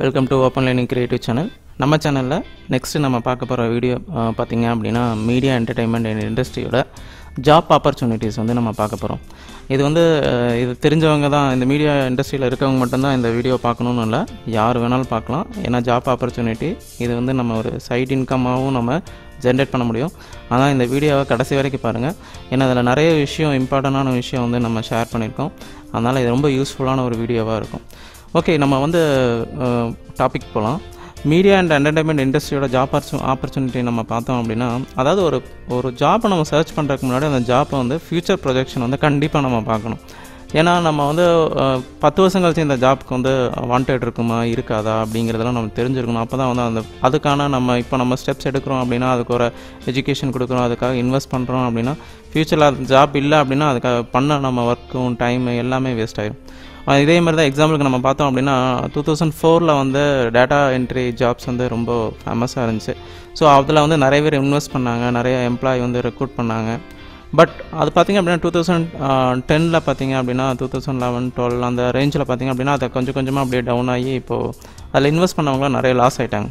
Welcome to open learning creative channel நம்ம சேனலில் next நம்ம பார்க்க போகிற வீடியோ பார்த்தீங்க அப்படின்னா மீடியா என்டர்டெயின்மெண்ட் அண்ட் இண்டஸ்ட்ரியோட ஜாப் ஆப்பர்ச்சுனிட்டிஸ் வந்து நம்ம பார்க்க போகிறோம் இது வந்து இது தெரிஞ்சவங்க தான் இந்த மீடியா இண்டஸ்ட்ரியில் இருக்கவங்க மட்டும்தான் இந்த வீடியோ பார்க்கணுன்னு இல்லை. யார் வேணாலும் பார்க்கலாம். ஏன்னா ஜாப் ஆப்பர்ச்சுனிட்டி இது வந்து நம்ம ஒரு சைட் இன்கமாகவும் நம்ம ஜென்ரேட் பண்ண முடியும். ஆனால் இந்த வீடியோவை கடைசி வரைக்கும் பாருங்கள் ஏன்னா அதில் நிறைய விஷயம் இம்பார்ட்டண்டான விஷயம் வந்து நம்ம ஷேர் பண்ணியிருக்கோம் அதனால் இது ரொம்ப யூஸ்ஃபுல்லான ஒரு வீடியோவாக இருக்கும். ஓகே நம்ம வந்து டாபிக் போகலாம் மீடியா அண்ட் என்டர்டைன்மெண்ட் இண்டஸ்ட்ரியோட ஜாப் ஆப்பர்ச்சுனிட்டி நம்ம பார்த்தோம் அப்படின்னா அதாவது ஒரு ஒரு ஜாப்பை நம்ம சர்ச் பண்ணுறதுக்கு முன்னாடி அந்த ஜாப்பை வந்து ஃப்யூச்சர் ப்ரொஜெக்ஷன் வந்து கண்டிப்பாக நம்ம பார்க்கணும். ஏன்னா நம்ம வந்து பத்து வருஷம் கழிச்சு இந்த ஜாப்க்கு வந்து வாண்டட் இருக்குமா இருக்காதா அப்படிங்கிறதெல்லாம் நம்ம தெரிஞ்சிருக்கணும். அப்போ தான் வந்து அந்த அதுக்கான நம்ம இப்போ நம்ம ஸ்டெப்ஸ் எடுக்கிறோம் அப்படின்னா அதுக்கு ஒரு எஜுகேஷன் கொடுக்குறோம் அதுக்காக இன்வெஸ்ட் பண்ணுறோம் அப்படின்னா ஃப்யூச்சரில் அது ஜாப் இல்லை அப்படின்னா அதுக்காக பண்ண நம்ம ஒர்க்கும் டைமு எல்லாமே வேஸ்ட் ஆகிடும் இதே மாதிரி தான் எக்ஸாம்பிளுக்கு நம்ம பார்த்தோம் அப்படின்னா டூ தௌசண்ட் ஃபோரில் வந்து டேட்டா என்ட்ரி ஜாப்ஸ் வந்து ரொம்ப ஃபேமஸாக இருந்துச்சு. ஸோ அதில் வந்து நிறைய பேர் இன்வெஸ்ட் பண்ணாங்க நிறைய எம்ப்ளாயி வந்து ரெக்ரூட் பண்ணாங்க. பட் அது பார்த்தீங்க அப்படின்னா டூ தௌசண்ட் டெனில் பார்த்தீங்க அப்படின்னா டூ தௌசண்ட் லெவன் டுவெல் அந்த ரேஞ்சில் பார்த்தீங்க அப்படின்னா அதை கொஞ்சம் கொஞ்சமாக அப்படியே டவுன் ஆகி இப்போது அதில் இன்வெஸ்ட் பண்ணவங்களாம் நிறைய லாஸ் ஆகிட்டாங்க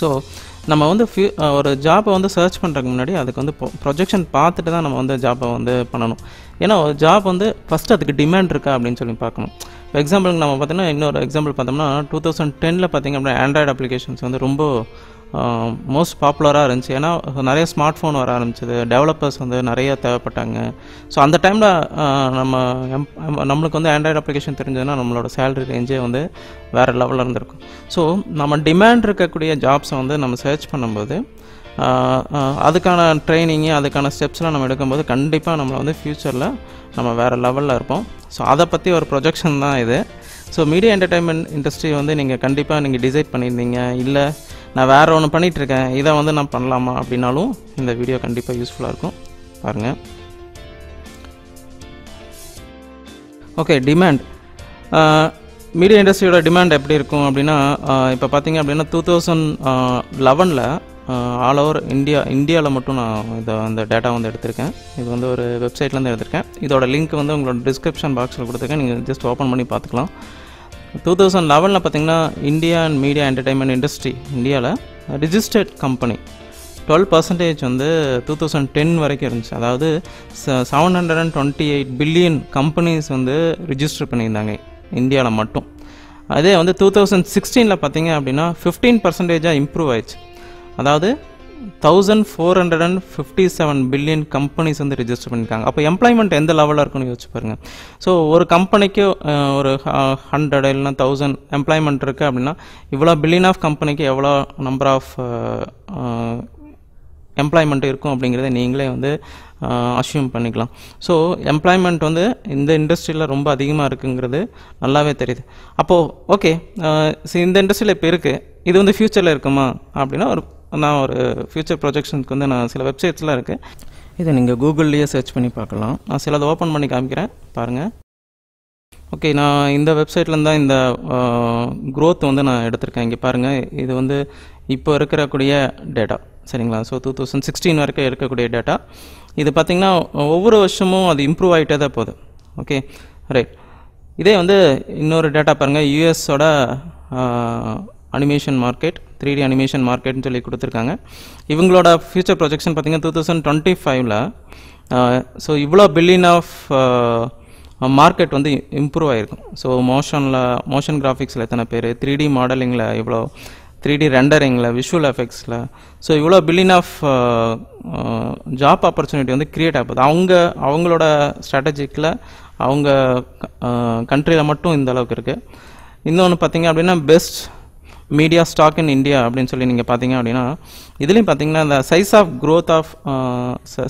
ஸோ நம்ம வந்து ஃபியூ ஒரு ஜாப்பை வந்து சர்ச் பண்ணுறதுக்கு முன்னாடி அதுக்கு வந்து ப்ரொஜெக்ஷன் பார்த்துட்டு தான் நம்ம வந்து ஜாப்பை வந்து பண்ணணும். ஏன்னா ஒரு ஜாப் வந்து ஃபஸ்ட் அதுக்கு டிமாண்ட் இருக்கா அப்படின்னு சொல்லி பார்க்கணும். இப்போ எக்ஸாம்பிளுக்கு நம்ம பார்த்தோம்னா இன்னொரு எக்ஸாம்பிள் பார்த்தோம்னா டூ தௌசண்ட் டெனில் பார்த்தீங்க அப்படின்னா ஆண்ட்ராய்டு அப்ளிகேஷன்ஸ் வந்து ரொம்ப மோஸ்ட் பாப்புலராக இருந்துச்சு. ஏன்னா நிறைய ஸ்மார்ட் ஃபோன் வர ஆரம்பிச்சது. டெவலப்பர்ஸ் வந்து நிறைய தேவைப்பட்டாங்க. ஸோ அந்த டைமில் நம்ம எம் நம்மளுக்கு வந்து ஆண்ட்ராய்டு அப்ளிகேஷன் தெரிஞ்சதுன்னா நம்மளோட சேலரி ரேஞ்சே வந்து வேறு லெவலில் இருந்திருக்கும். ஸோ நம்ம டிமாண்ட் இருக்கக்கூடிய ஜாப்ஸை வந்து நம்ம சர்ச் பண்ணும்போது அதுக்கான ட்ரைனிங்கு அதுக்கான ஸ்டெப்ஸ்லாம் நம்ம எடுக்கும்போது கண்டிப்பாக நம்மளை வந்து ஃப்யூச்சரில் நம்ம வேறு லெவலில் இருப்போம். ஸோ அதை பற்றி ஒரு ப்ரொஜெக்ஷன் தான் இது. ஸோ மீடியா என்டர்டைன்மெண்ட் இண்டஸ்ட்ரி வந்து நீங்கள் கண்டிப்பாக நீங்கள் டிசைட் பண்ணியிருந்தீங்க. இல்லை நான் வேறு ஒன்று பண்ணிகிட்ருக்கேன் இதை வந்து நான் பண்ணலாமா அப்படின்னாலும் இந்த வீடியோ கண்டிப்பாக யூஸ்ஃபுல்லாக இருக்கும். பாருங்கள் ஓகே டிமாண்ட் மீடியா இண்டஸ்ட்ரியோட டிமாண்ட் எப்படி இருக்கும் அப்படின்னா இப்போ பார்த்தீங்க அப்படின்னா டூ தௌசண்ட் லெவனில் ஆல் ஓவர் இந்தியா இந்தியாவில் மட்டும் நான் இதை அந்த டேட்டா வந்து எடுத்திருக்கேன். இது வந்து ஒரு வெப்சைட்லேருந்து எடுத்திருக்கேன். இதோட லிங்க் வந்து உங்களோட டிஸ்கிரிப்ஷன் பாக்ஸில் கொடுத்துருக்கேன். நீங்கள் ஜஸ்ட் ஓப்பன் பண்ணி பார்த்துக்கலாம். டூ தௌசண்ட் லெவனில் பார்த்தீங்கன்னா India and media entertainment industry இந்தியாவில் ரிஜிஸ்டர்ட் கம்பெனி டுவெல் பர்சன்டேஜ் வந்து டூ தௌசண்ட் டென் வரைக்கும் இருந்துச்சு. அதாவது seven hundred and twenty eight billion companies வந்து ரிஜிஸ்டர் பண்ணியிருந்தாங்க. இந்தியாவில் மட்டும். அதே வந்து டூ தௌசண்ட் சிக்ஸ்டீனில் பார்த்தீங்க அப்படின்னா ஃபிஃப்டீன் பர்சன்டேஜாக இம்ப்ரூவ் ஆயிடுச்சு. அதாவது thousand four hundred and fifty seven billion companies வந்து ரிஜிஸ்டர் பண்ணியிருக்காங்க அப்போ எம்ப்ளாய்மெண்ட் எந்த லெவலில் இருக்குன்னு யோசிச்சு பாருங்கள் ஸோ ஒரு கம்பெனிக்கு ஒரு ஹண்ட்ரட் இல்லைனா தௌசண்ட் எம்ப்ளாய்மெண்ட் இருக்குது அப்படின்னா இவ்வளோ பில்லியன் ஆஃப் கம்பெனிக்கு எவ்வளோ நம்பர் ஆஃப் எம்ப்ளாய்மெண்ட் இருக்கும் அப்படிங்கிறத நீங்களே வந்து அஷ்யூம் பண்ணிக்கலாம். ஸோ எம்ப்ளாய்மெண்ட் வந்து இந்த இண்டஸ்ட்ரியில் ரொம்ப அதிகமாக இருக்குங்கிறது நல்லாவே தெரியுது. அப்போது ஓகே இந்த இண்டஸ்ட்ரியில் இப்போ இருக்குது இது வந்து ஃப்யூச்சரில் இருக்குமா? அப்படின்னா ஒரு நான் ஒரு ஃப்யூச்சர் ப்ரொஜெக்ஷனுக்கு வந்து நான் சில வெப்சைட்ஸ்லாம் இருக்குது இதை நீங்கள் கூகுள்லேயே சர்ச் பண்ணி பார்க்கலாம். நான் சிலதை ஓப்பன் பண்ணி காமிக்கிறேன். பாருங்கள் ஓகே நான் இந்த வெப்சைட்லேருந்து தான் இந்த க்ரோத் வந்து நான் எடுத்திருக்கேன். இங்கே பாருங்கள் இது வந்து இப்போ இருக்கக்கூடிய டேட்டா சரிங்களா? ஸோ டூ தௌசண்ட் சிக்ஸ்டீன் வரைக்கும் இருக்கக்கூடிய டேட்டா இது பார்த்திங்கன்னா ஒவ்வொரு வருஷமும் அது இம்ப்ரூவ் ஆகிட்டே தான் போகுது. ஓகே ரைட் இதே வந்து இன்னொரு டேட்டா பாருங்கள் யூஎஸோட animation market three D animation மார்க்கெட்னு சொல்லி கொடுத்துருக்காங்க. இவங்களோட ஃபியூச்சர் ப்ரொஜெக்ஷன் பார்த்தீங்கன்னா டூ தௌசண்ட் டுவெண்ட்டி ஃபைவ்ல ஸோ இவ்வளோ பில்லியன் ஆஃப் மார்க்கெட் வந்து இம்ப்ரூவ் ஆகிருக்கும் ஸோ மோஷனில் மோஷன் கிராஃபிக்ஸில் எத்தனை பேர் த்ரீ டி மாடலிங்கில் இவ்வளோ த்ரீ டி ரெண்டரிங்கில் விஷுவல் எஃபெக்ட்ஸில் ஸோ இவ்வளோ பில்லியன் ஆஃப் ஜாப் ஆப்பர்ச்சுனிட்டி வந்து கிரியேட் ஆகுது. அவங்க அவங்களோட ஸ்ட்ராட்டஜிக்கில் அவங்க கண்ட்ரியில் மட்டும் இந்த அளவுக்கு இருக்குது இன்னொன்று பார்த்தீங்க அப்படின்னா best media stock in India அப்படின்னு சொல்லி நீங்கள் பார்த்தீங்க அப்படின்னா இதுலேயும் பார்த்தீங்கன்னா இந்த size of growth of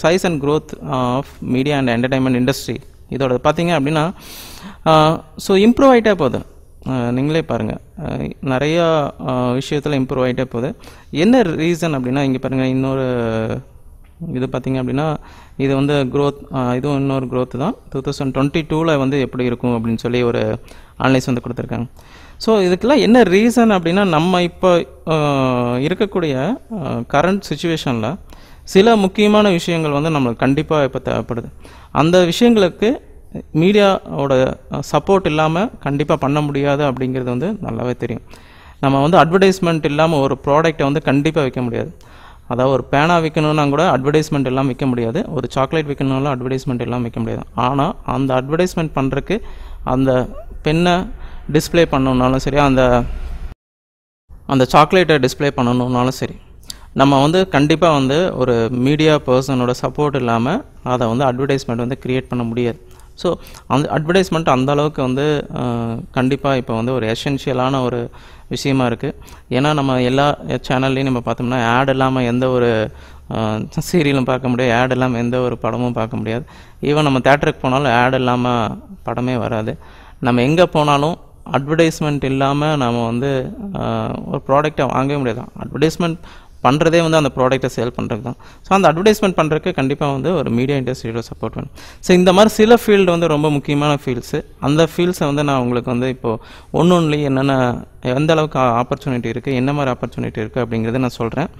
size and growth of media and entertainment industry இதோட பார்த்தீங்க அப்படின்னா ஸோ இம்ப்ரூவ் ஆகிட்டே போகுது. நீங்களே பாருங்கள் நிறையா விஷயத்தில் இம்ப்ரூவ் ஆகிட்டே போகுது. என்ன ரீசன் அப்படின்னா இங்கே பாருங்கள் இன்னொரு இது பார்த்தீங்க அப்படின்னா இது வந்து க்ரோத் இதுவும் இன்னொரு க்ரோத் தான். டூ தௌசண்ட் டுவெண்ட்டி டூவில் வந்து எப்படி இருக்கும் அப்படின்னு சொல்லி ஒரு அனலைஸ் வந்து கொடுத்துருக்காங்க. ஸோ இதுக்கெல்லாம் என்ன ரீசன் அப்படின்னா நம்ம இப்போ இருக்கக்கூடிய கரண்ட் சுச்சுவேஷனில் சில முக்கியமான விஷயங்கள் வந்து நம்மளுக்கு கண்டிப்பாக இப்போ தேவைப்படுது. அந்த விஷயங்களுக்கு மீடியாவோட சப்போர்ட் இல்லாமல் கண்டிப்பாக பண்ண முடியாது அப்படிங்கிறது வந்து நல்லாவே தெரியும். நம்ம வந்து அட்வர்டைஸ்மெண்ட் இல்லாமல் ஒரு ப்ராடக்ட்டை வந்து கண்டிப்பாக விற்க முடியாது. அதாவது ஒரு பேனா விற்கணும்னா கூட அட்வர்டைஸ்மெண்ட் எல்லாம் விற்க முடியாது. ஒரு சாக்லேட் விற்கணும்னாலும் அட்வர்டைஸ்மெண்ட் எல்லாம் விற்க முடியாது. ஆனால் அந்த அட்வர்டைஸ்மெண்ட் பண்ணுறதுக்கு அந்த பெண்ணை டிஸ்ப்ளே பண்ணணுன்னாலும் சரி அந்த அந்த சாக்லேட்டை டிஸ்ப்ளே பண்ணணுன்னாலும் சரி நம்ம வந்து கண்டிப்பாக வந்து ஒரு மீடியா பர்சனோட சப்போர்ட் இல்லாமல் அதை வந்து அட்வர்டைஸ்மெண்ட் வந்து க்ரியேட் பண்ண முடியாது. ஸோ அந்த அட்வர்டைஸ்மெண்ட் அந்த அளவுக்கு வந்து கண்டிப்பாக இப்போ வந்து ஒரு எசென்ஷியலான ஒரு விஷயமா இருக்குது ஏன்னா நம்ம எல்லா சேனல்லையும் நம்ம பார்த்தோம்னா ஆட் இல்லாமல் எந்த ஒரு சீரியலும் பார்க்க முடியாது ஆட் இல்லாமல் எந்த ஒரு படமும் பார்க்க முடியாது. ஈவன் நம்ம தேட்டருக்கு போனாலும் ஆட் இல்லாமல் படமே வராது. நம்ம எங்கே போனாலும் அட்வர்டைஸ்மெண்ட் இல்லாமல் நாம் வந்து ஒரு ப்ராடக்டை வாங்கவே முடியாது. அட்வர்டைஸ்மெண்ட் பண்ணுறதே வந்து அந்த ப்ராடக்ட்டை சேல் பண்ணுறது தான் ஸோ அந்த அட்வர்டைஸ்மெண்ட் பண்ணுறதுக்கு கண்டிப்பாக வந்து ஒரு மீடியா இண்டஸ்ட்ரியோட சப்போர்ட் வேணும். ஸோ இந்த மாதிரி சில ஃபீல்டு வந்து ரொம்ப முக்கியமான ஃபீல்ட்ஸு அந்த ஃபீல்ட்ஸை வந்து நான் உங்களுக்கு வந்து இப்போது ஒன்று ஒன்றுலேயும் என்னென்ன எந்த அளவுக்கு ஆப்பர்ச்சுனிட்டி இருக்குது என்ன மாதிரி ஆப்பர்ச்சுனிட்டி இருக்குது அப்படிங்கிறத நான் சொல்கிறேன்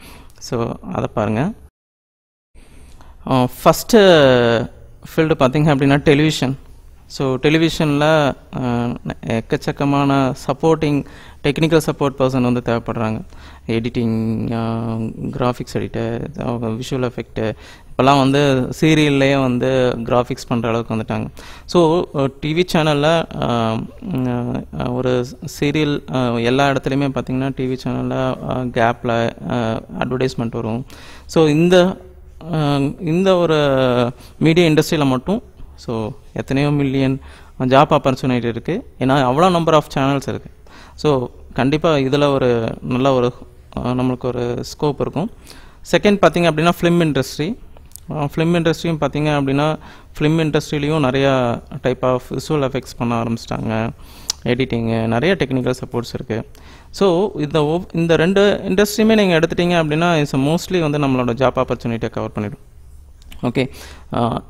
ஸோ அதை பாருங்கள் ஃபஸ்ட்டு ஃபீல்டு பார்த்தீங்க அப்படின்னா டெலிவிஷன் ஸோ டெலிவிஷனில் எக்கச்சக்கமான சப்போர்ட்டிங் டெக்னிக்கல் சப்போர்ட் பர்சன் வந்து தேவைப்படுறாங்க. Editing graphics editor visual effect இப்போல்லாம் வந்து சீரியல்லையே வந்து கிராஃபிக்ஸ் பண்ணுற அளவுக்கு வந்துட்டாங்க. ஸோ டிவி சேனலில் ஒரு சீரியல் எல்லா இடத்துலையுமே பார்த்திங்கன்னா டிவி சேனலில் கேப்பில் அட்வர்டைஸ்மெண்ட் வரும். ஸோ இந்த இந்த ஒரு மீடியா இண்டஸ்ட்ரியில் மட்டும் ஸோ எத்தனையோ மில்லியன் ஜாப் ஆப்பர்ச்சுனிட்டி இருக்குது ஏன்னா அவ்வளோ நம்பர் ஆஃப் சேனல்ஸ் இருக்குது ஸோ கண்டிப்பாக இதில் ஒரு நல்ல ஒரு நம்மளுக்கு ஒரு ஸ்கோப் இருக்கும். செகண்ட் பார்த்திங்க அப்படின்னா ஃபிலிம் இண்டஸ்ட்ரி ஃபிலிம் இண்டஸ்ட்ரியும் பார்த்தீங்க அப்படின்னா ஃபிலிம் இண்டஸ்ட்ரிலையும் நிறையா டைப் ஆஃப் விசுவல் எஃபெக்ட்ஸ் பண்ண ஆரம்பிச்சிட்டாங்க. எடிட்டிங்கு நிறைய டெக்னிக்கல் சப்போர்ட்ஸ் இருக்குது ஸோ இந்த ஒவ்- இந்த ரெண்டு இண்டஸ்ட்ரியுமே நீங்கள் எடுத்துட்டீங்க அப்படின்னா இட்ஸ் மோஸ்ட்லி வந்து நம்மளோட ஜாப் ஆப்பர்ச்சுனிட்டியை கவர் பண்ணிவிடும் ஓகே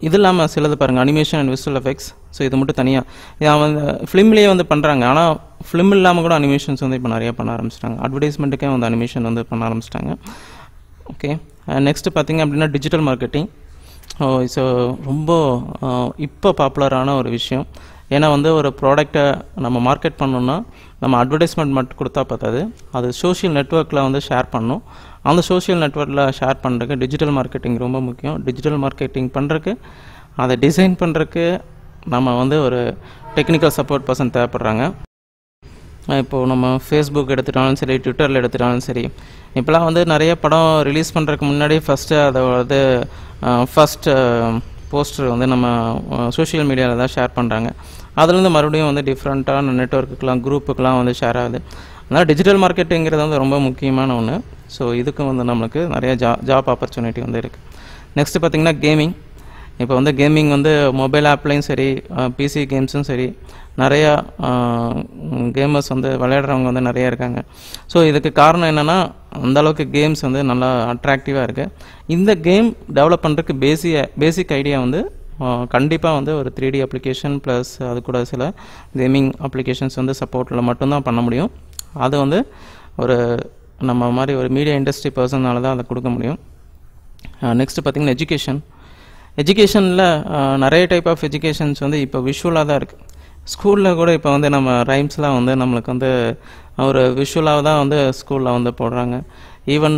இது இல்லாமல் சிலது பாருங்கள் animation and visual effects so இது மட்டும் தனியாக வந்து ஃபிலிம்லேயே வந்து பண்ணுறாங்க ஆனால் ஃபிலிம் இல்லாமல் கூட அனிமேஷன்ஸ் வந்து இப்போ நிறையா பண்ண ஆரம்பிச்சிட்டாங்க. அட்வர்டைஸ்மெண்ட்டுக்கே வந்து அனிமேஷன் வந்து பண்ண ஆரம்பிச்சிட்டாங்க. ஓகே நெக்ஸ்ட் பார்த்தீங்க அப்படின்னா டிஜிட்டல் மார்க்கெட்டிங் ஸோ ரொம்ப இப்போ பாப்புலரான ஒரு விஷயம். ஏன்னா வந்து ஒரு ப்ராடக்டை நம்ம மார்க்கெட் பண்ணணுன்னா நம்ம அட்வர்டைஸ்மெண்ட் மட்டும் கொடுத்தா பார்த்தாது அது சோஷியல் நெட்ஒர்க்கில் வந்து ஷேர் பண்ணணும் அந்த சோஷியல் நெட்ஒர்க்கில் ஷேர் பண்ணுறதுக்கு டிஜிட்டல் மார்க்கெட்டிங் ரொம்ப முக்கியம். டிஜிட்டல் மார்க்கெட்டிங் பண்ணுறதுக்கு அதை டிசைன் பண்ணுறதுக்கு நம்ம வந்து ஒரு டெக்னிக்கல் சப்போர்ட் பர்சன் தேவைப்படுறாங்க. இப்போது நம்ம ஃபேஸ்புக் எடுத்துட்டாலும் சரி ட்விட்டரில் எடுத்துட்டாலும் சரி இப்போலாம் வந்து நிறைய படம் ரிலீஸ் பண்ணுறதுக்கு முன்னாடி ஃபஸ்ட்டு அதை வந்து ஃபஸ்ட் போஸ்டர் வந்து நம்ம சோஷியல் மீடியாவில் தான் ஷேர் பண்ணுறாங்க அதுலேருந்து மறுபடியும் வந்து டிஃப்ரெண்ட்டான நெட்ஒர்க்குக்கெலாம் குரூப்புக்கெலாம் வந்து ஷேர் ஆகுது. அதனால் டிஜிட்டல் மார்க்கெட்டிங்கிறது வந்து ரொம்ப முக்கியமான ஒன்று ஸோ இதுக்கும் வந்து நம்மளுக்கு நிறைய ஜா ஜாப் ஆப்பர்ச்சுனிட்டி வந்து இருக்குது நெக்ஸ்ட்டு பார்த்திங்கன்னா கேமிங். இப்போ வந்து கேமிங் வந்து மொபைல் ஆப்லேயும் சரி பிசி கேம்ஸும் சரி நிறையா கேமர்ஸ் வந்து விளையாடுறவங்க வந்து நிறையா இருக்காங்க. ஸோ இதுக்கு காரணம் என்னென்னா அந்த அளவுக்கு கேம்ஸ் வந்து நல்லா அட்ராக்டிவாக இருக்குது இந்த கேம் டெவலப் பண்ணுறதுக்கு பேசிய பேசிக் ஐடியா வந்து கண்டிப்பாக வந்து ஒரு த்ரீ டி அப்ளிகேஷன் ப்ளஸ் அது கூட சில கேமிங் அப்ளிகேஷன்ஸ் வந்து சப்போர்ட்டில் மட்டும்தான் பண்ண முடியும். அது வந்து ஒரு நம்ம மாதிரி ஒரு மீடியா இண்டஸ்ட்ரி பர்சனால தான் அதை கொடுக்க முடியும். நெக்ஸ்ட்டு பார்த்திங்கன்னா எஜுகேஷன் எஜுகேஷனில் நிறைய டைப் ஆஃப் எஜுகேஷன்ஸ் வந்து இப்போ விஷுவலாக தான் இருக்குது ஸ்கூலில் கூட இப்போ வந்து நம்ம ரைம்ஸ்லாம் வந்து நம்மளுக்கு வந்து ஒரு விஷுவலாக தான் வந்து ஸ்கூலில் வந்து போடுறாங்க. ஈவன்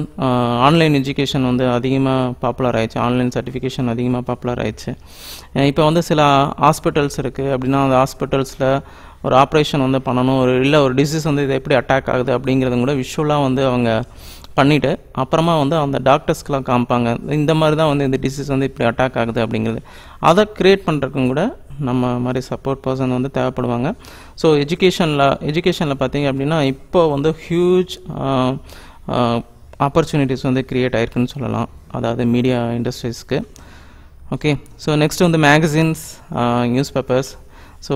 ஆன்லைன் எஜுகேஷன் வந்து அதிகமாக பாப்புலர் ஆயிடுச்சு. ஆன்லைன் சர்டிஃபிகேஷன் அதிகமாக பாப்புலர் ஆயிடுச்சு. இப்போ வந்து சில ஹாஸ்பிட்டல்ஸ் இருக்குது அப்படின்னா அந்த ஹாஸ்பிட்டல்ஸில் ஒரு ஆப்ரேஷன் வந்து பண்ணணும். ஒரு இல்லை ஒரு டிசீஸ் வந்து இது எப்படி அட்டாக் ஆகுது அப்படிங்கிறது கூட விஷுவலாக வந்து அவங்க பண்ணிவிட்டு அப்புறமா வந்து அந்த டாக்டர்ஸ்க்கெலாம் காமிப்பாங்க. இந்த மாதிரி தான் வந்து இந்த டிசீஸ் வந்து இப்படி அட்டாக் ஆகுது அப்படிங்கிறது. அதை க்ரியேட் பண்ணுறக்கும் கூட நம்ம மாதிரி சப்போர்ட் பர்சன் வந்து தேவைப்படுவாங்க. ஸோ எஜுகேஷனில் எஜுகேஷனில் பார்த்தீங்க அப்படின்னா இப்போ வந்து ஹியூஜ் ஆப்பர்ச்சுனிட்டிஸ் வந்து க்ரியேட் ஆயிருக்குன்னு சொல்லலாம். அதாவது மீடியா இண்டஸ்ட்ரீஸ்க்கு ஓகே ஸோ நெக்ஸ்ட் வந்து மேகசின்ஸ் நியூஸ் பேப்பர்ஸ் ஸோ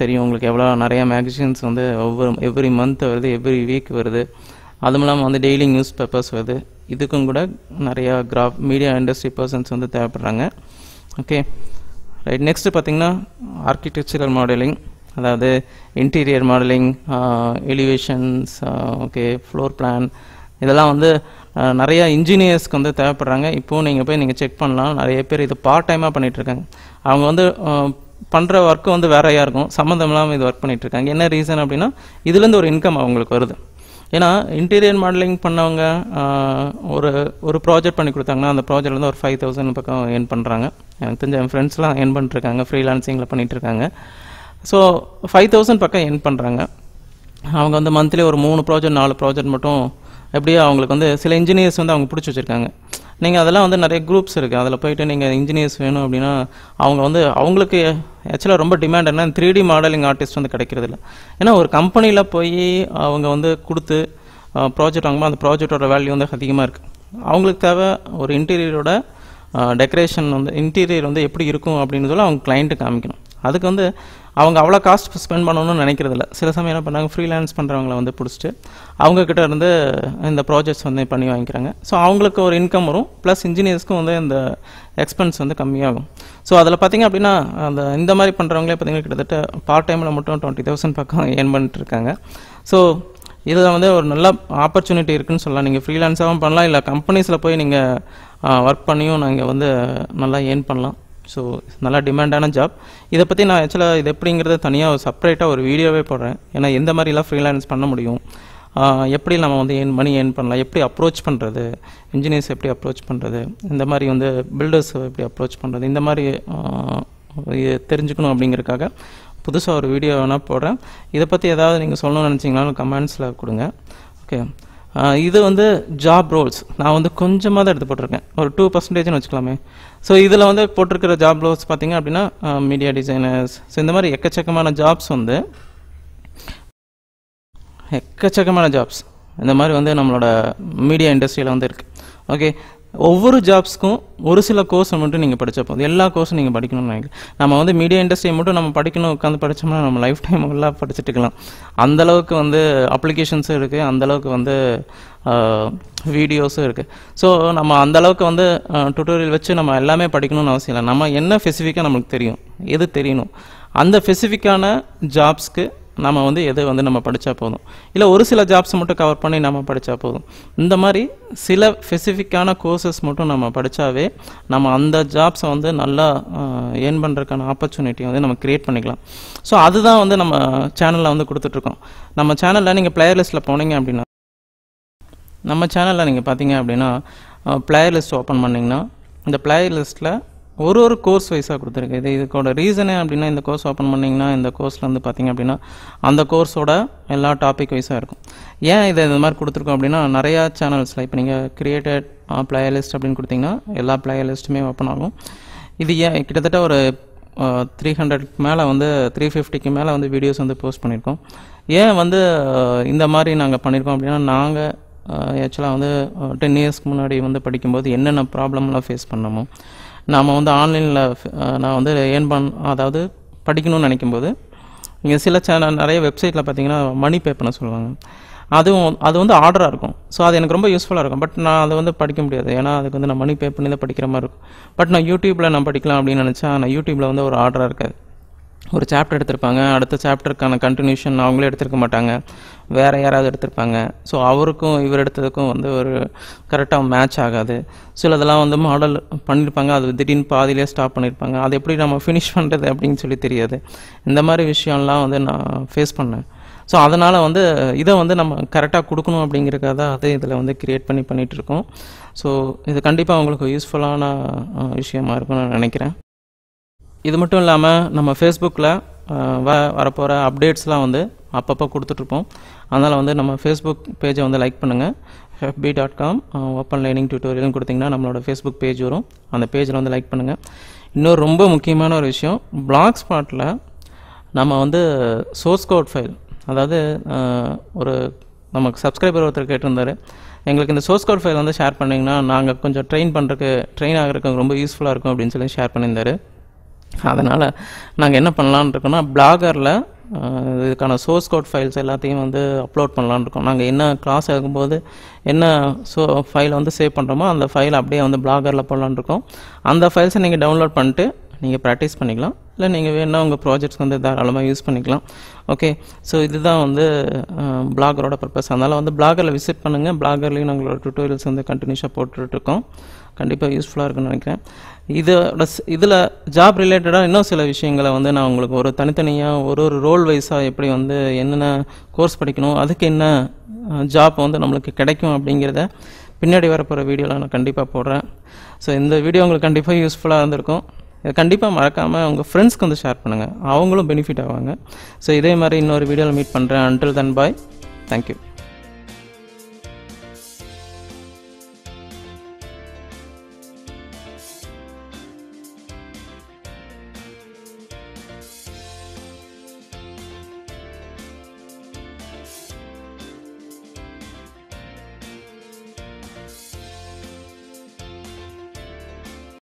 தெரியும் உங்களுக்கு எவ்வளோ நிறையா மேகசின்ஸ் வந்து ஒவ்வொரு எவ்ரி மந்த் வருது எவ்ரி வீக் வருது. அதுவும் இல்லாமல் வந்து டெய்லி நியூஸ் பேப்பர்ஸ் வருது. இதுக்கும் கூட நிறையா கிராஃப் மீடியா இண்டஸ்ட்ரி பர்சன்ஸ் வந்து தேவைப்படுறாங்க. ஓகே ரைட் நெக்ஸ்ட்டு பார்த்தீங்கன்னா ஆர்கிடெக்சரல் மாடலிங் அதாவது interior modelling elevations okay floor plan இதெல்லாம் வந்து நிறையா நிறைய இன்ஜினியர்ஸ்க்கு வந்து தேவைப்படுறாங்க. இப்போது நீங்கள் போய் நீங்கள் செக் பண்ணலாம். நிறைய பேர் இது பார்ட் டைமாக பண்ணிகிட்ருக்காங்க அவங்க வந்து பண்ணுற ஒர்க்கு வந்து வேறையாக இருக்கும். சம்மந்தம் இல்லாமல் இது ஒர்க் பண்ணிகிட்ருக்காங்க என்ன ரீசன் அப்படின்னா இதுலேருந்து ஒரு இன்கம் அவங்களுக்கு வருது. ஏன்னா இன்டீரியர் மாடலிங் பண்ணவங்க ஒரு ஒரு ப்ராஜெக்ட் பண்ணி கொடுத்தாங்கன்னா அந்த ப்ராஜெக்ட் வந்து ஒரு ஃபைவ் தௌசண்ட் பக்கம் ஏர்ன் பண்ணுறாங்க எனக்கு தெரிஞ்ச என் ஃப்ரெண்ட்ஸ்லாம் ஏர்ன் பண்ணிட்டுருக்காங்க ஃப்ரீலான்சிங்கில் பண்ணிகிட்ருக்காங்க ஸோ ஃபைவ் தௌசண்ட் பக்கம் ஏர்ன் பண்ணுறாங்க அவங்க வந்து மந்த்லி ஒரு மூணு ப்ராஜெக்ட் நாலு ப்ராஜெக்ட் மட்டும் எப்படியோ அவங்களுக்கு வந்து சில இன்ஜினியர்ஸ் வந்து அவங்க பிடிச்சி வச்சுருக்காங்க. நீங்கள் அதெல்லாம் வந்து நிறைய குரூப்ஸ் இருக்குது அதில் போயிட்டு நீங்கள் இன்ஜினியர்ஸ் வேணும் அப்படின்னா அவங்க வந்து அவங்களுக்கு ஆக்சுவலாக ரொம்ப டிமாண்ட் என்ன த்ரீ டி மாடலிங் ஆர்டிஸ்ட் வந்து கிடைக்கிறது இல்லை. ஏன்னா ஒரு கம்பெனியில் போய் அவங்க வந்து கொடுத்து ப்ராஜெக்ட் வாங்கும்போது அந்த ப்ராஜெக்டோட வேல்யூ வந்து அதிகமாக இருக்குது அவங்களுக்கு தேவை ஒரு இன்டீரியரோட டெக்கரேஷன் வந்து இன்டீரியர் வந்து எப்படி இருக்கும் அப்படின்னு சொல்லி அவங்க கிளைண்ட்டு காமிக்கணும். அதுக்கு வந்து அவங்க அவ்வளோ காஸ்ட் ஸ்பெண்ட் பண்ணணும்னு நினைக்கிறதில்ல. சில சமயம் என்ன பண்ணாங்க ஃப்ரீலான்ஸ் பண்ணுறவங்களை வந்து பிடிச்சிட்டு அவங்கக்கிட்ட இருந்து இந்த ப்ராஜெக்ட்ஸ் வந்து பண்ணி வாங்கிக்கிறாங்க. ஸோ அவங்களுக்கு ஒரு இன்கம் வரும் ப்ளஸ் இன்ஜினியர்ஸ்க்கும் வந்து இந்த எக்ஸ்பென்ஸ் வந்து கம்மியாகும். ஸோ அதில் பார்த்திங்க அப்படின்னா அந்த இந்த மாதிரி பண்ணுறவங்களே பார்த்தீங்கன்னா கிட்டத்தட்ட பார்ட் டைமில் மட்டும் டுவெண்ட்டி தௌசண்ட் பக்கம் ஏர்ன் பண்ணிட்டு இருக்காங்க ஸோ இதில் வந்து ஒரு நல்ல ஆப்பர்ச்சுனிட்டி இருக்குதுன்னு சொல்லலாம். நீங்கள் ஃப்ரீலான்ஸாகவும் பண்ணலாம் இல்லை கம்பெனிஸில் போய் நீங்கள் ஒர்க் பண்ணியும் நீங்கள் வந்து நல்லா ஏர்ன் பண்ணலாம். ஸோ நல்லா டிமாண்டான ஜாப் இதை பற்றி நான் ஆக்சுவலாக இது எப்படிங்கிறத தனியாக செப்பரேட்டாக ஒரு வீடியோவே போடுறேன். ஏன்னா எந்த மாதிரிலாம் ஃப்ரீலான்ஸ் பண்ண முடியும்? எப்படி நம்ம வந்து ஏன் மணி ஏர்ன் பண்ணலாம்? எப்படி அப்ரோச் பண்ணுறது இன்ஜினியர்ஸ் எப்படி அப்ரோச் பண்ணுறது இந்த மாதிரி வந்து பில்டர்ஸ் எப்படி அப்ரோச் பண்ணுறது இந்த மாதிரி தெரிஞ்சுக்கணும் அப்படிங்கிறதுக்காக புதுசாக ஒரு வீடியோ வேணால் போடுறேன். இதை பற்றி ஏதாவது நீங்கள் சொல்லணும்னு நினச்சிங்கனாலும் கமெண்ட்ஸில் கொடுங்க. ஓகே இது வந்து ஜாப் ரோல்ஸ் நான் வந்து கொஞ்சமாக தான் எடுத்து போட்டிருக்கேன். ஒரு டூ பர்சன்டேஜ்னு வச்சுக்கலாமே. ஸோ இதில் வந்து போட்டிருக்கிற ஜாப் ரோல்ஸ் பார்த்தீங்க அப்படின்னா மீடியா டிசைனர்ஸ் ஸோ இந்த மாதிரி எக்கச்சக்கமான ஜாப்ஸ் வந்து எக்கச்சக்கமான ஜாப்ஸ் இந்த மாதிரி வந்து நம்மளோட மீடியா இண்டஸ்ட்ரியில் வந்து இருக்குது ஓகே ஒவ்வொரு ஜாப்ஸ்க்கும் ஒரு சில கோர்ஸை மட்டும் நீங்கள் படிச்சா போதும். எல்லா கோர்ஸும் நீங்கள் படிக்கணும்னு நினைக்கிறேன். நம்ம வந்து மீடியா இண்டஸ்ட்ரியை மட்டும் நம்ம படிக்கணும் உட்காந்து படிச்சோம்னா நம்ம லைஃப் டைம் எல்லாம் படிச்சுட்டு இருக்கலாம். வந்து அப்ளிகேஷன்ஸும் இருக்குது அந்தளவுக்கு வந்து வீடியோஸும் இருக்குது ஸோ நம்ம அந்தளவுக்கு வந்து டுட்டோரியல் வச்சு நம்ம எல்லாமே படிக்கணும்னு அவசியம் இல்லை. நம்ம என்ன ஸ்பெசிஃபிக்காக நம்மளுக்கு தெரியும்? எது தெரியணும்? அந்த ஸ்பெசிஃபிக்கான ஜாப்ஸ்க்கு நம்ம வந்து எது வந்து நம்ம படித்தா போதும். இல்லை ஒரு சில ஜாப்ஸ் மட்டும் கவர் பண்ணி நம்ம படித்தா போதும். இந்த மாதிரி சில ஸ்பெசிஃபிக்கான கோர்சஸ் மட்டும் நம்ம படித்தாவே நம்ம அந்த ஜாப்ஸை வந்து நல்லா ஏர்ன் பண்ணுறதுக்கான ஆப்பர்ச்சுனிட்டி வந்து நம்ம க்ரியேட் பண்ணிக்கலாம். ஸோ அதுதான் வந்து நம்ம சேனலில் வந்து கொடுத்துட்ருக்கோம். நம்ம சேனலில் நீங்கள் பிளேயர் லிஸ்ட்டில் போனீங்க அப்படின்னா நம்ம சேனலில் நீங்கள் பார்த்தீங்க அப்படின்னா பிளேயர் லிஸ்ட் ஓப்பன் பண்ணிங்கன்னா இந்த பிளேயர் லிஸ்ட்டில் ஒரு ஒரு கோர்ஸ் வைஸாக கொடுத்துருக்கு. இது இதுக்கோட ரீசனே அப்படின்னா இந்த கோர்ஸ் ஓப்பன் பண்ணிங்கன்னா இந்த கோர்ஸில் வந்து பார்த்தீங்க அப்படின்னா அந்த கோர்ஸோட எல்லா டாபிக் வைஸாக இருக்கும். ஏன் இதை இந்த மாதிரி கொடுத்துருக்கோம் அப்படின்னா நிறையா சேனல்ஸில் இப்போ நீங்கள் கிரியேட்டட் பிளேயர் லிஸ்ட் அப்படின்னு கொடுத்தீங்கன்னா எல்லா பிளேயர் லிஸ்ட்டுமே ஓப்பன் ஆகும். இது ஏன் கிட்டத்தட்ட ஒரு த்ரீ ஹண்ட்ரட்க்கு மேலே வந்து த்ரீ ஃபிஃப்டிக்கு மேலே வந்து வீடியோஸ் வந்து போஸ்ட் பண்ணியிருக்கோம் ஏன் வந்து இந்த மாதிரி நாங்கள் பண்ணியிருக்கோம் அப்படின்னா நாங்கள் ஆக்சுவலாக வந்து டென் இயர்ஸ்க்கு முன்னாடி வந்து படிக்கும்போது என்னென்ன ப்ராப்ளம்லாம் ஃபேஸ் பண்ணமோ நாம் வந்து ஆன்லைனில் நான் வந்து ஏர்ன் பண் அதாவது படிக்கணும்னு நினைக்கும்போது இங்கே சில சேனல் நிறைய வெப்சைட்டில் பார்த்தீங்கன்னா மணி பே பண்ண சொல்லுவாங்க. அதுவும் அது வந்து ஆர்டராக இருக்கும். ஸோ அது எனக்கு ரொம்ப யூஸ்ஃபுல்லாக இருக்கும். பட் நான் அதை வந்து படிக்க முடியாது. ஏன்னா அதுக்கு வந்து நான் மணி பே பண்ணி தான் படிக்கிற மாதிரி இருக்கும். பட் நான் யூடியூப்பில் நான் படிக்கலாம் அப்படின்னு நினச்சா நான் யூடியூப்பில் வந்து ஒரு ஆர்டராக இருக்காது. ஒரு சாப்டர் எடுத்திருப்பாங்க. அடுத்த சாப்டருக்கான கண்டினியூஷன் அவங்களே எடுத்திருக்க மாட்டாங்க. வேறு யாராவது எடுத்திருப்பாங்க. ஸோ அவருக்கும் இவர் எடுத்ததுக்கும் வந்து ஒரு கரெக்டாக மேட்ச் ஆகாது. சிலதெல்லாம் வந்து மாடல் பண்ணியிருப்பாங்க அது திடீர்னு பாதியிலே ஸ்டாப் பண்ணியிருப்பாங்க அது எப்படி நம்ம ஃபினிஷ் பண்ணுறது அப்படின்னு சொல்லி தெரியாது. இந்த மாதிரி விஷயம்லாம் வந்து நான் ஃபேஸ் பண்ணேன். ஸோ அதனால் வந்து இதை வந்து நம்ம கரெக்டாக கொடுக்கணும் அப்படிங்கிறக்காக தான் அது இதில் வந்து க்ரியேட் பண்ணி பண்ணிகிட்ருக்கோம் ஸோ இது கண்டிப்பாக உங்களுக்கு யூஸ்ஃபுல்லான விஷயமா இருக்கும்னு நான் நினைக்கிறேன். இது மட்டும் இல்லாமல் நம்ம ஃபேஸ்புக்கில் வ வரப்போகிற அப்டேட்ஸ்லாம் வந்து அப்பப்போ கொடுத்துட்ருப்போம். அதனால் வந்து நம்ம ஃபேஸ்புக் பேஜை வந்து லைக் பண்ணுங்கள் FB dot com open learning டியூட்டோரியல்னு கொடுத்தீங்கன்னா நம்மளோட ஃபேஸ்புக் பேஜ் வரும். அந்த பேஜில் வந்து லைக் பண்ணுங்கள் இன்னொரு ரொம்ப முக்கியமான ஒரு விஷயம் பிளாக் ஸ்பாட்டில் நம்ம வந்து சோர்ஸ் கோட் ஃபைல் அதாவது ஒரு நமக்கு சப்ஸ்கிரைபர் ஒருத்தர் கேட்டிருந்தார். எங்களுக்கு இந்த சோர்ஸ் கோட் ஃபைல் வந்து ஷேர் பண்ணிங்கன்னா நாங்கள் கொஞ்சம் ட்ரெயின் பண்ணுறதுக்கு ட்ரெயின் ஆகிறதுக்கு ரொம்ப யூஸ்ஃபுல்லாக இருக்கும் அப்படின்னு சொல்லி ஷேர் பண்ணியிருந்தாரு. அதனால் நாங்கள் என்ன பண்ணலான்னு இருக்கோன்னா பிளாகரில் இதுக்கான சோர்ஸ் கோட் ஃபைல்ஸ் எல்லாத்தையும் வந்து அப்லோட் பண்ணலான்ருக்கோம் நாங்கள் என்ன கிளாஸ் ஆகும்போது என்ன ஸோ ஃபைலை வந்து சேவ் பண்ணுறோமோ அந்த ஃபைல் அப்படியே வந்து பிளாகரில் போடலான்ருக்கோம் அந்த ஃபைல்ஸை நீங்கள் டவுன்லோட் பண்ணிட்டு நீங்கள் ப்ராக்டிஸ் பண்ணிக்கலாம். இல்லை நீங்கள் வேணால் உங்கள் ப்ராஜெக்ட்ஸ் வந்து தாராளமாக யூஸ் பண்ணிக்கலாம். ஓகே ஸோ இதுதான் வந்து பிளாகரோட பர்பஸ் அதனால் வந்து பிளாகரில் விசிட் பண்ணுங்கள் பிளாகர்லேயும் நாங்களோட டுட்டோரியல்ஸ் வந்து கண்டினியூஸாக போட்டுட்ருக்கோம். கண்டிப்பாக யூஸ்ஃபுல்லாக இருக்குன்னு நினைக்கிறேன். இதோட இதில் ஜாப் ரிலேட்டடாக இன்னும் சில விஷயங்களை வந்து நான் உங்களுக்கு ஒரு தனித்தனியாக ஒரு ஒரு ரோல் வைஸாக எப்படி வந்து என்னென்ன கோர்ஸ் படிக்கணும் அதுக்கு என்ன ஜாப் வந்து நம்மளுக்கு கிடைக்கும் அப்படிங்கிறத பின்னாடி வரப்போகிற வீடியோவில் நான் கண்டிப்பாக போடுறேன். ஸோ இந்த வீடியோ உங்களுக்கு கண்டிப்பாக யூஸ்ஃபுல்லாக இருந்திருக்கும். இதை கண்டிப்பாக மறக்காமல் உங்கள் ஃப்ரெண்ட்ஸ்க்கு வந்து ஷேர் பண்ணுங்கள் அவங்களும் பெனிஃபிட் ஆவாங்க. ஸோ இதே மாதிரி இன்னொரு வீடியோவில் மீட் பண்ணுறேன் அன்டில் தன் பாய் தேங்க்யூ